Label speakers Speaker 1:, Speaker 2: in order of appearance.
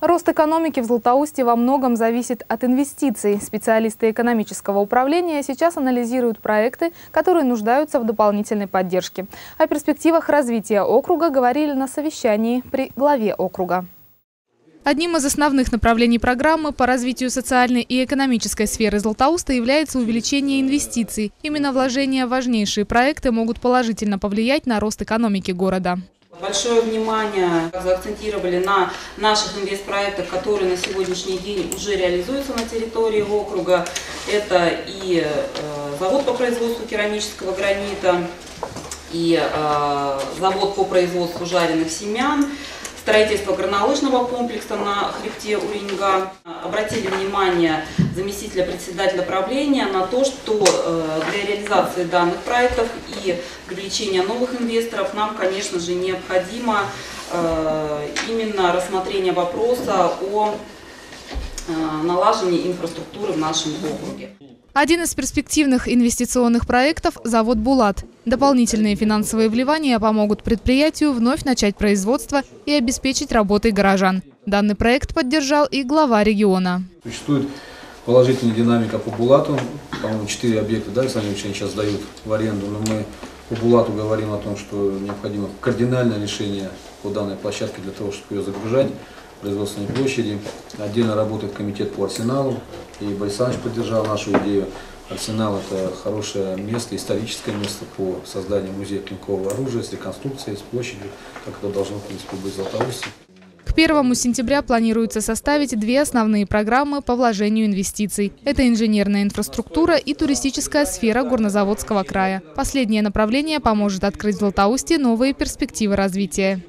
Speaker 1: Рост экономики в Златоусте во многом зависит от инвестиций. Специалисты экономического управления сейчас анализируют проекты, которые нуждаются в дополнительной поддержке. О перспективах развития округа говорили на совещании при главе округа. Одним из основных направлений программы по развитию социальной и экономической сферы Златоуста является увеличение инвестиций. Именно вложения в важнейшие проекты могут положительно повлиять на рост экономики города.
Speaker 2: Большое внимание заакцентировали на наших инвестпроектах, которые на сегодняшний день уже реализуются на территории округа. Это и э, завод по производству керамического гранита, и э, завод по производству жареных семян, строительство горнолыжного комплекса на хребте Уринга. Обратили внимание заместителя председателя правления на то, что э, для реализации данных проектов и привлечения новых инвесторов нам, конечно же, необходимо э, именно рассмотрение вопроса о э, налаживании инфраструктуры в нашем округе.
Speaker 1: Один из перспективных инвестиционных проектов – завод «Булат». Дополнительные финансовые вливания помогут предприятию вновь начать производство и обеспечить работой горожан. Данный проект поддержал и глава региона.
Speaker 3: Существует положительная динамика по «Булату». По-моему, четыре объекта, да, Александр Ильич, сейчас дают в аренду, но мы по «Булату» говорим о том, что необходимо кардинальное решение по данной площадке для того, чтобы ее загружать производственной площади. Отдельно работает комитет по арсеналу, и Борис поддержал нашу идею. Арсенал – это хорошее место, историческое место по созданию музея клинкового оружия с реконструкцией, с площадью, как это должно, в принципе, быть в Златоусте.
Speaker 1: К 1 сентября планируется составить две основные программы по вложению инвестиций. Это инженерная инфраструктура и туристическая сфера Горнозаводского края. Последнее направление поможет открыть в Златоусте новые перспективы развития.